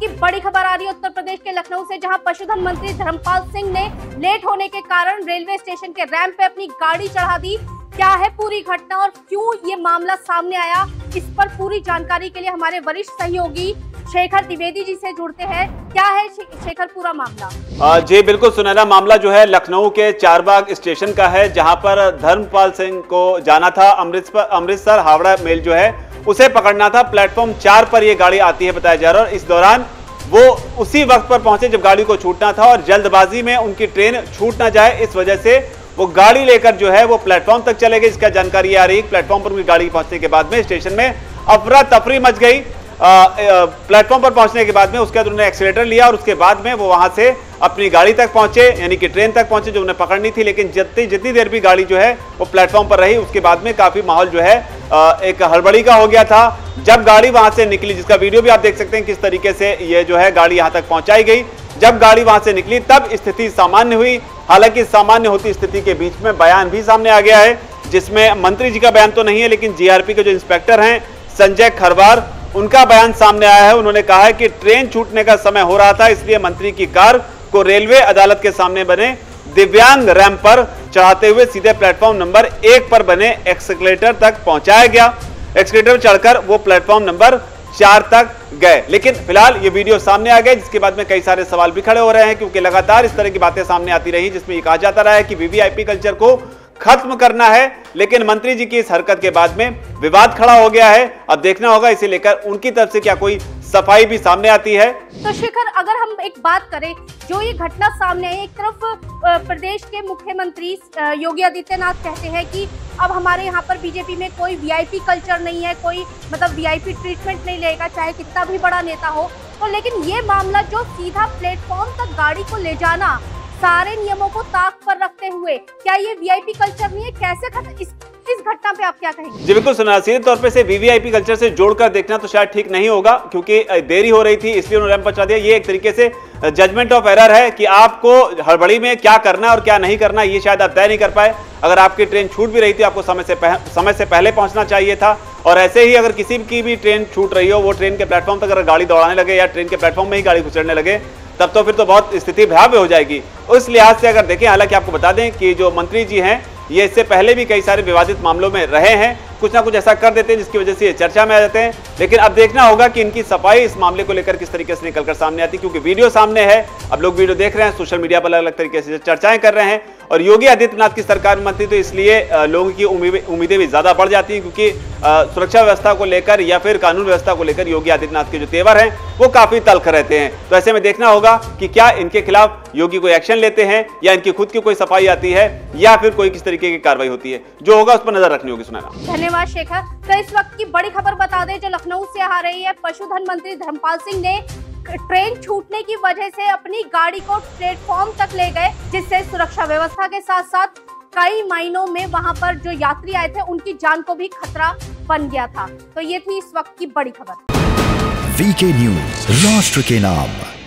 की बड़ी खबर आ रही है उत्तर प्रदेश के लखनऊ से, जहाँ पशुधन मंत्री धर्मपाल सिंह ने लेट होने के कारण रेलवे स्टेशन के रैंप पे अपनी गाड़ी चढ़ा दी। क्या है पूरी घटना और क्यों ये मामला सामने आया? इस पर पूरी जानकारी के लिए हमारे वरिष्ठ सहयोगी शेखर द्विवेदी जी से जुड़ते हैं। क्या है शेखर, पूरा मामला? जी, बिल्कुल सुनहरा मामला जो है लखनऊ के चारबाग स्टेशन का है, जहाँ पर धर्मपाल सिंह को जाना था। अमृतसर अमृतसर हावड़ा मेल जो है उसे पकड़ना था। प्लेटफॉर्म चार पर यह गाड़ी आती है बताया जा रहा है और इस दौरान वो उसी वक्त पर पहुँचे जब गाड़ी को छूटना था और जल्दबाजी में उनकी ट्रेन छूट ना जाए। इस वजह से वो गाड़ी लेकर जो है वो प्लेटफॉर्म तक चले गए। इसका जानकारी आ रही प्लेटफॉर्म पर उनकी गाड़ी पहुँचने के बाद में स्टेशन में अफरा तफरी मच गई। प्लेटफॉर्म पर पहुँचने के बाद में उसके बाद उन्होंने एक्सीटर लिया और उसके बाद में वो वहाँ से अपनी गाड़ी तक पहुँचे, यानी कि ट्रेन तक पहुँचे जो उन्हें पकड़नी थी, लेकिन जितनी जितनी देर भी गाड़ी जो है वो प्लेटफॉर्म पर रही, उसके बाद में काफ़ी माहौल जो है एक हड़बड़ी का हो गया था। जब गाड़ी वहाँ से निकली, जिसका वीडियो भी आप देख सकते हैं किस तरीके से ये जो है गाड़ी यहाँ तक पहुंचाई गई। जब गाड़ी वहाँ से निकली, तब स्थिति सामान्य हुई। हालाँकि सामान्य होती स्थिति के बीच में बयान भी सामने आ गया है, जिसमें मंत्री जी का बयान तो नहीं है, लेकिन जीआरपी के जो इंस्पेक्टर हैं, संजय खरवार उनका बयान सामने आया है। उन्होंने कहा है कि ट्रेन छूटने का समय हो रहा था, इसलिए मंत्री की कार को रेलवे अदालत के सामने बने, दिव्यांग रैंप पर चढ़ाते हुए सीधे प्लेटफॉर्म नंबर एक पर बने एक्सकलेटर तक पहुँचाया गया। एक्सकलेटर चढ़कर वो प्लेटफॉर्म नंबर चार तक गए। लेकिन फ़िलहाल ये वीडियो सामने आ गए जिसके बाद में कई सारे सवाल भी खड़े हो रहे हैं, क्योंकि लगातार इस तरह की बातें सामने आती रही, जिसमें ये कहा जाता रहा है कि वीवीआईपी कल्चर को खत्म करना है, लेकिन मंत्री जी की इस हरकत के बाद में विवाद खड़ा हो गया है। अब देखना होगा, इसे लेकर उनकी तरफ़ से क्या कोई सफ़ाई भी सामने आती है? तो शेखर, अगर हम एक बात करें, जो ये घटना सामने आई, एक तरफ़ प्रदेश के मुख्यमंत्री योगी आदित्यनाथ कहते हैं कि अब हमारे यहाँ पर बीजेपी में कोई वीआईपी कल्चर नहीं है, कोई मतलब वीआईपी ट्रीटमेंट नहीं लेगा, चाहे कितना भी बड़ा नेता हो। तो लेकिन ये मामला जो सीधा प्लेटफॉर्म तक गाड़ी को ले जाना सारे नियमों को ताक पर रखते हुए, क्या ये वीआईपी कल्चर नहीं है? कैसे खत्म इस इस घटना पे आप क्या कहेंगे? जी, बिल्कुल सुना सीधे तौर पे से वीवीआईपी कल्चर से जोड़कर देखना तो शायद ठीक नहीं होगा, क्योंकि देरी हो रही थी, इसलिए उन्होंने पहुँचा दिया। ये एक तरीके से जजमेंट ऑफ़ एरर है कि आपको हड़बड़ी में क्या करना है और क्या नहीं करना, ये शायद आप तय नहीं कर पाए। अगर आपकी ट्रेन छूट भी रही थी, आपको समय से समय से पहले पहुँचना चाहिए था, और ऐसे ही अगर किसी की भी ट्रेन छूट रही हो, वो ट्रेन के प्लेटफॉर्म तक अगर गाड़ी दौड़ाने लगे या ट्रेन के प्लेटफॉर्म में ही गाड़ी घुसड़ने लगे तब तो फिर तो बहुत स्थिति भयाव्य हो जाएगी। उस लिहाज से अगर देखें, हालाँकि आपको बता दें कि जो मंत्री जी हैं, ये इससे पहले भी कई सारे विवादित मामलों में रहे हैं। कुछ ना कुछ ऐसा कर देते हैं जिसकी वजह से ये चर्चा में आ जाते हैं। लेकिन अब देखना होगा कि इनकी सफ़ाई इस मामले को लेकर किस तरीके से निकलकर सामने आती क्योंकि वीडियो सामने है। अब लोग वीडियो देख रहे हैं, सोशल मीडिया पर अलग अलग तरीके से चर्चाएँ कर रहे हैं। और योगी आदित्यनाथ की सरकार मंत्री तो इसलिए लोगों की उम्मीदें भी ज़्यादा बढ़ जाती हैं, क्योंकि सुरक्षा व्यवस्था को लेकर या फिर कानून व्यवस्था को लेकर योगी आदित्यनाथ के जो तेवर हैं, वो काफ़ी तल्ख रहते हैं। तो ऐसे में देखना होगा कि क्या इनके खिलाफ योगी कोई एक्शन लेते हैं, या इनकी खुद की कोई सफ़ाई आती है, या फिर कोई किस तरीके की कार्रवाई होती है। जो होगा उस पर नज़र रखनी होगी सुनाना धन्यवाद, शेखर। तो इस वक्त की बड़ी खबर बता दें, जो लखनऊ से आ रही है। पशुधन मंत्री धर्मपाल सिंह ने ट्रेन छूटने की वजह से अपनी गाड़ी को प्लेटफॉर्म तक ले गए, जिससे सुरक्षा व्यवस्था के साथ साथ कई महीनों में वहाँ पर जो यात्री आए थे, उनकी जान को भी खतरा बन गया था। तो ये थी इस वक्त की बड़ी खबर। वीके न्यूज़, राष्ट्र के नाम।